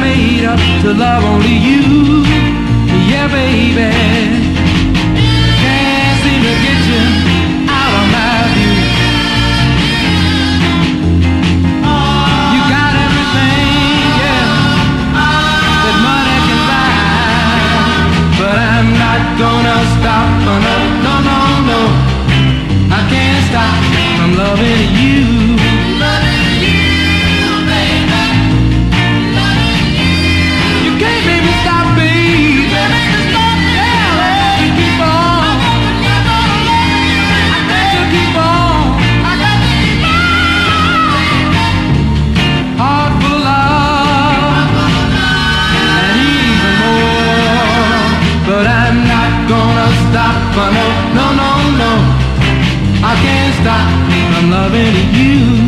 made up to love only you. Yeah, baby. Can't seem to get you out of my view. You got everything, yeah, that money can buy. But I'm not gonna stop, no, no, no, no. I can't stop from loving you. stop, but no, no, no, no. I can't stop from loving you.